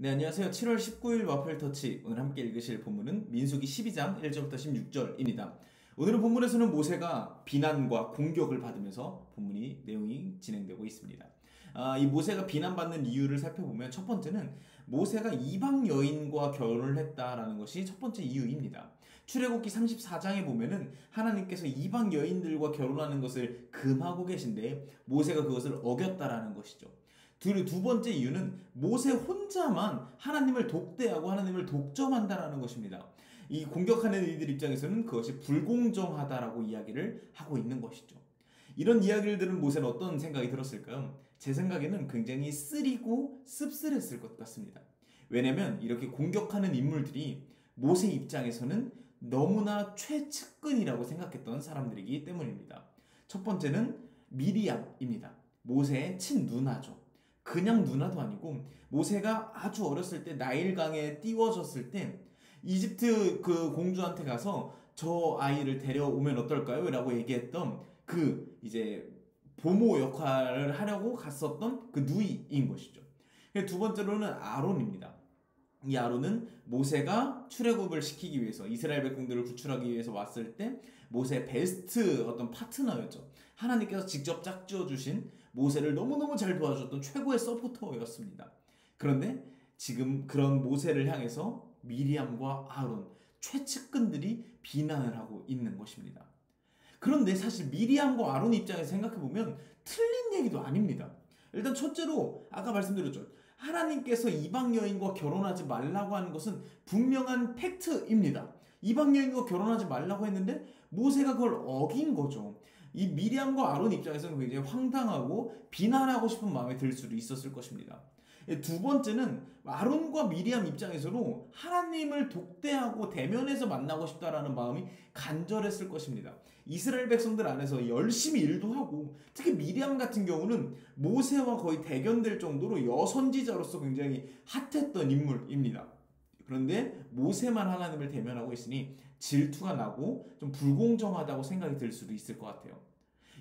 네, 안녕하세요. 7월 19일 와플 터치. 오늘 함께 읽으실 본문은 민수기 12장 1절부터 16절입니다. 오늘은 본문에서는 모세가 비난과 공격을 받으면서 본문이 내용이 진행되고 있습니다. 아, 이 모세가 비난받는 이유를 살펴보면 첫 번째는 모세가 이방 여인과 결혼을 했다라는 것이 첫 번째 이유입니다. 출애굽기 34장에 보면은 하나님께서 이방 여인들과 결혼하는 것을 금하고 계신데 모세가 그것을 어겼다라는 것이죠. 두, 두 번째 이유는 모세 혼자만 하나님을 독대하고 하나님을 독점한다라는 것입니다. 이 공격하는 이들 입장에서는 그것이 불공정하다라고 이야기를 하고 있는 것이죠. 이런 이야기를 들은 모세는 어떤 생각이 들었을까요? 제 생각에는 굉장히 쓰리고 씁쓸했을 것 같습니다. 왜냐면 이렇게 공격하는 인물들이 모세 입장에서는 너무나 최측근이라고 생각했던 사람들이기 때문입니다. 첫 번째는 미리암입니다. 모세의 친누나죠. 그냥 누나도 아니고 모세가 아주 어렸을 때 나일강에 띄워졌을 때 이집트 그 공주한테 가서 저 아이를 데려오면 어떨까요? 라고 얘기했던 그 이제 보모 역할을 하려고 갔었던 그 누이인 것이죠. 두 번째로는 아론입니다. 이 아론은 모세가 출애굽을 시키기 위해서 이스라엘 백성들을 구출하기 위해서 왔을 때 모세의 베스트 어떤 파트너였죠. 하나님께서 직접 짝지어 주신 모세를 너무너무 잘 도와줬던 최고의 서포터였습니다. 그런데 지금 그런 모세를 향해서 미리암과 아론 최측근들이 비난을 하고 있는 것입니다. 그런데 사실 미리암과 아론 입장에서 생각해 보면 틀린 얘기도 아닙니다. 일단 첫째로 아까 말씀드렸죠. 하나님께서 이방 여인과 결혼하지 말라고 하는 것은 분명한 팩트입니다. 이방 여인과 결혼하지 말라고 했는데 모세가 그걸 어긴 거죠. 이 미리암과 아론 입장에서는 굉장히 황당하고 비난하고 싶은 마음이 들 수도 있었을 것입니다. 두 번째는 아론과 미리암 입장에서도 하나님을 독대하고 대면해서 만나고 싶다라는 마음이 간절했을 것입니다. 이스라엘 백성들 안에서 열심히 일도 하고 특히 미리암 같은 경우는 모세와 거의 대견될 정도로 여선지자로서 굉장히 핫했던 인물입니다. 그런데 모세만 하나님을 대면하고 있으니 질투가 나고 좀 불공정하다고 생각이 들 수도 있을 것 같아요.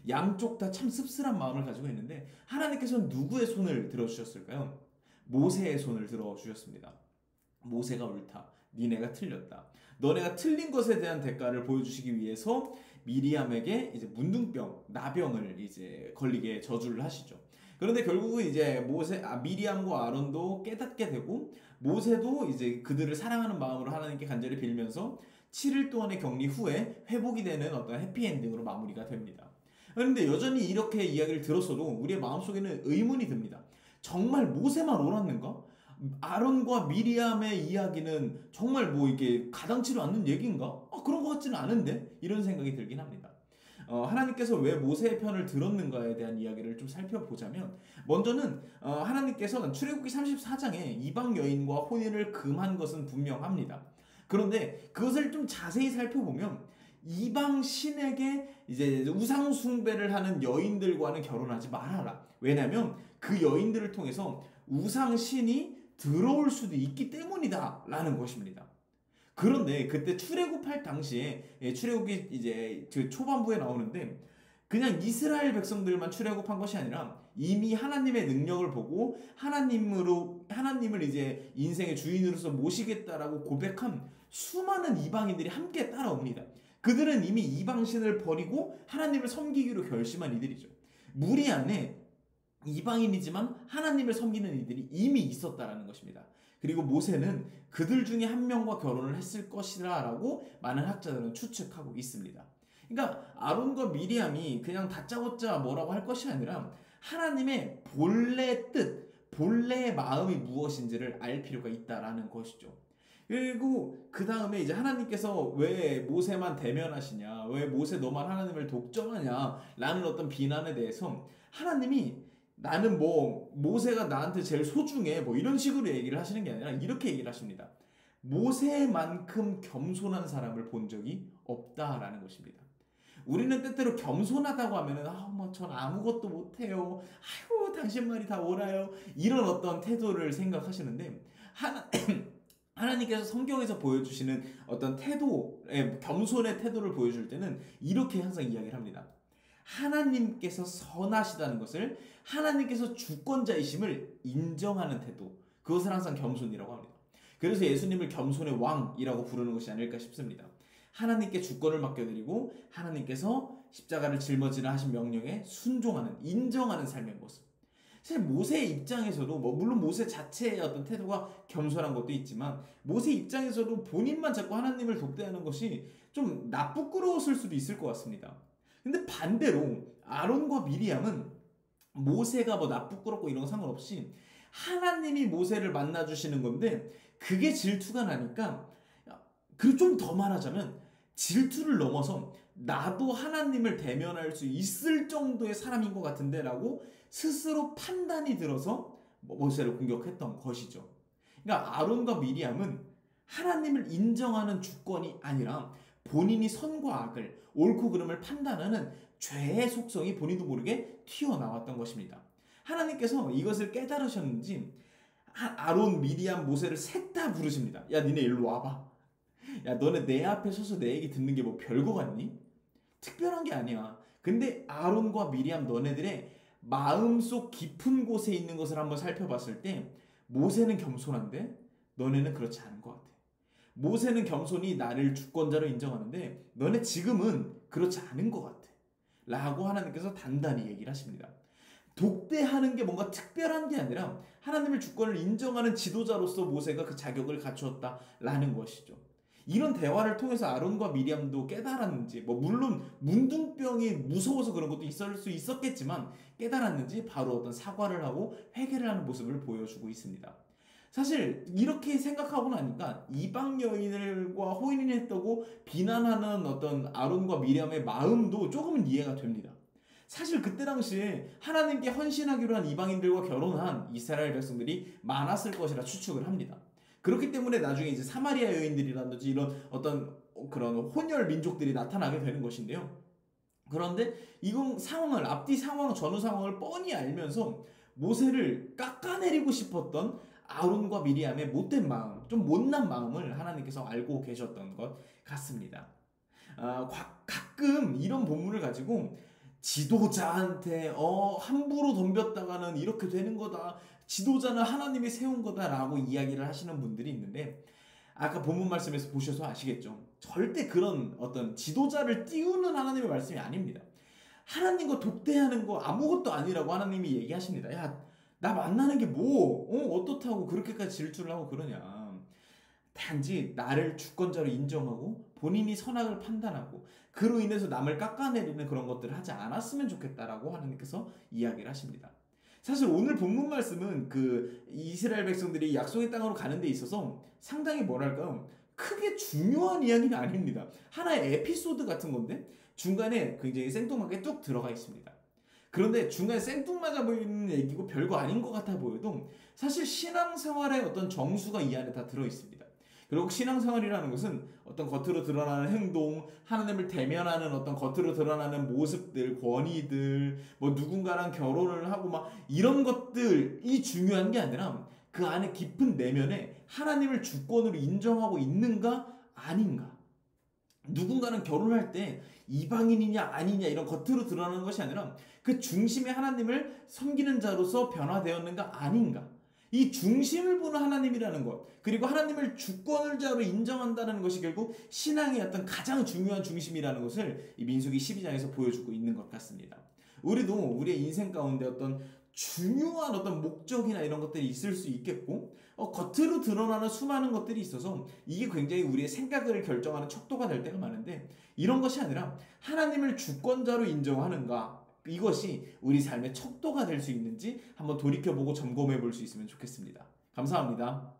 양쪽 다 참 씁쓸한 마음을 가지고 있는데 하나님께서는 누구의 손을 들어주셨을까요? 모세의 손을 들어 주셨습니다. 모세가 옳다. 니네가 틀렸다. 너네가 틀린 것에 대한 대가를 보여주시기 위해서 미리암에게 이제 문둥병, 나병을 이제 걸리게 저주를 하시죠. 그런데 결국은 이제 모세, 아, 미리암과 아론도 깨닫게 되고 모세도 이제 그들을 사랑하는 마음으로 하나님께 간절히 빌면서 7일 동안의 격리 후에 회복이 되는 어떤 해피엔딩으로 마무리가 됩니다. 그런데 여전히 이렇게 이야기를 들었어도 우리의 마음속에는 의문이 듭니다. 정말 모세만 옳았는가? 아론과 미리암의 이야기는 정말 뭐 이게 가당치도 않는 얘기인가? 아, 그런 것 같지는 않은데? 이런 생각이 들긴 합니다. 어, 하나님께서 왜 모세의 편을 들었는가에 대한 이야기를 좀 살펴보자면 먼저는 어, 하나님께서는 출애굽기 34장에 이방 여인과 혼인을 금한 것은 분명합니다. 그런데 그것을 좀 자세히 살펴보면 이방 신에게 이제 우상 숭배를 하는 여인들과는 결혼하지 말아라. 왜냐하면 그 여인들을 통해서 우상 신이 들어올 수도 있기 때문이다라는 것입니다. 그런데 그때 출애굽할 당시에 예, 출애굽이 이제 그 초반부에 나오는데 그냥 이스라엘 백성들만 출애굽한 것이 아니라 이미 하나님의 능력을 보고 하나님으로 하나님을 이제 인생의 주인으로서 모시겠다라고 고백한 수많은 이방인들이 함께 따라옵니다. 그들은 이미 이방신을 버리고 하나님을 섬기기로 결심한 이들이죠. 무리 안에 이방인이지만 하나님을 섬기는 이들이 이미 있었다라는 것입니다. 그리고 모세는 그들 중에 한 명과 결혼을 했을 것이라라고 많은 학자들은 추측하고 있습니다. 그러니까 아론과 미리암이 그냥 다짜고짜 뭐라고 할 것이 아니라 하나님의 본래 뜻, 본래의 마음이 무엇인지를 알 필요가 있다라는 것이죠. 그리고 그 다음에 이제 하나님께서 왜 모세만 대면하시냐, 왜 모세 너만 하나님을 독점하냐, 라는 어떤 비난에 대해서 하나님이 나는 뭐 모세가 나한테 제일 소중해 뭐 이런 식으로 얘기를 하시는 게 아니라 이렇게 얘기를 하십니다. 모세만큼 겸손한 사람을 본 적이 없다라는 것입니다. 우리는 때때로 겸손하다고 하면은 아뭐전 아무것도 못해요. 아이고 당신 말이 다 옳아요. 이런 어떤 태도를 생각하시는데 하나 하나님께서 성경에서 보여주시는 어떤 태도의 겸손의 태도를 보여줄 때는 이렇게 항상 이야기를 합니다. 하나님께서 선하시다는 것을 하나님께서 주권자이심을 인정하는 태도. 그것을 항상 겸손이라고 합니다. 그래서 예수님을 겸손의 왕이라고 부르는 것이 아닐까 싶습니다. 하나님께 주권을 맡겨드리고 하나님께서 십자가를 짊어지라 하신 명령에 순종하는 인정하는 삶의 모습. 사실 모세의 입장에서도 뭐 물론 모세 자체의 어떤 태도가 겸손한 것도 있지만 모세 입장에서도 본인만 자꾸 하나님을 독대하는 것이 좀 나쁘끄러웠을 수도 있을 것 같습니다. 근데 반대로 아론과 미리암은 모세가 뭐 나쁘끄럽고 이런 거 상관없이 하나님이 모세를 만나 주시는 건데 그게 질투가 나니까 그리고 좀 더 말하자면 질투를 넘어서 나도 하나님을 대면할 수 있을 정도의 사람인 것 같은데 라고 스스로 판단이 들어서 모세를 공격했던 것이죠. 그러니까 아론과 미리암은 하나님을 인정하는 주권이 아니라 본인이 선과 악을 옳고 그름을 판단하는 죄의 속성이 본인도 모르게 튀어나왔던 것입니다. 하나님께서 이것을 깨달으셨는지 아론, 미리암, 모세를 셋 다 부르십니다. 야, 니네 일로 와봐. 야, 너네 내 앞에 서서 내 얘기 듣는 게 뭐 별거 같니? 특별한 게 아니야. 근데 아론과 미리암 너네들의 마음속 깊은 곳에 있는 것을 한번 살펴봤을 때 모세는 겸손한데 너네는 그렇지 않은 것 같아. 모세는 겸손히 나를 주권자로 인정하는데 너네 지금은 그렇지 않은 것 같아. 라고 하나님께서 단단히 얘기를 하십니다. 독대하는 게 뭔가 특별한 게 아니라 하나님의 주권을 인정하는 지도자로서 모세가 그 자격을 갖추었다라는 것이죠. 이런 대화를 통해서 아론과 미리암도 깨달았는지, 뭐 물론 문둥병이 무서워서 그런 것도 있을 수 있었겠지만 깨달았는지 바로 어떤 사과를 하고 회개를 하는 모습을 보여주고 있습니다. 사실 이렇게 생각하고 나니까 이방 여인들과 호인이 했다고 비난하는 어떤 아론과 미리암의 마음도 조금은 이해가 됩니다. 사실 그때 당시에 하나님께 헌신하기로 한 이방인들과 결혼한 이스라엘 백성들이 많았을 것이라 추측을 합니다. 그렇기 때문에 나중에 이제 사마리아 여인들이라든지 이런 어떤 그런 혼혈 민족들이 나타나게 되는 것인데요. 그런데 이건 상황을 앞뒤 상황 전후 상황을 뻔히 알면서 모세를 깎아내리고 싶었던 아론과 미리암의 못된 마음, 좀 못난 마음을 하나님께서 알고 계셨던 것 같습니다. 아, 가끔 이런 본문을 가지고 지도자한테 어 함부로 덤볐다가는 이렇게 되는 거다. 지도자는 하나님이 세운 거다라고 이야기를 하시는 분들이 있는데 아까 본문 말씀에서 보셔서 아시겠죠? 절대 그런 어떤 지도자를 띄우는 하나님의 말씀이 아닙니다. 하나님과 독대하는 거 아무것도 아니라고 하나님이 얘기하십니다. 야, 나 만나는 게 뭐, 어, 어떻다고 그렇게까지 질투를 하고 그러냐. 단지 나를 주권자로 인정하고 본인이 선악을 판단하고 그로 인해서 남을 깎아내리는 그런 것들을 하지 않았으면 좋겠다라고 하나님께서 이야기를 하십니다. 사실 오늘 본문 말씀은 그 이스라엘 백성들이 약속의 땅으로 가는 데 있어서 상당히 뭐랄까 크게 중요한 이야기는 아닙니다. 하나의 에피소드 같은 건데 중간에 굉장히 생뚱하게 뚝 들어가 있습니다. 그런데 중간에 생뚱맞아 보이는 얘기고 별거 아닌 것 같아 보여도 사실 신앙생활의 어떤 정수가 이 안에 다 들어 있습니다. 그리고 신앙생활이라는 것은 어떤 겉으로 드러나는 행동, 하나님을 대면하는 어떤 겉으로 드러나는 모습들, 권위들, 뭐 누군가랑 결혼을 하고 막 이런 것들이 중요한 게 아니라 그 안에 깊은 내면에 하나님을 주권으로 인정하고 있는가 아닌가. 누군가는 결혼할 때 이방인이냐 아니냐 이런 겉으로 드러나는 것이 아니라 그 중심에 하나님을 섬기는 자로서 변화되었는가 아닌가. 이 중심을 보는 하나님이라는 것, 그리고 하나님을 주권을자로 인정한다는 것이 결국 신앙의 어떤 가장 중요한 중심이라는 것을 이 민수기 12장에서 보여주고 있는 것 같습니다. 우리도 우리의 인생 가운데 어떤 중요한 어떤 목적이나 이런 것들이 있을 수 있겠고, 어, 겉으로 드러나는 수많은 것들이 있어서 이게 굉장히 우리의 생각을 결정하는 척도가 될 때가 많은데, 이런 것이 아니라 하나님을 주권자로 인정하는가, 이것이 우리 삶의 척도가 될 수 있는지 한번 돌이켜보고 점검해 볼 수 있으면 좋겠습니다. 감사합니다.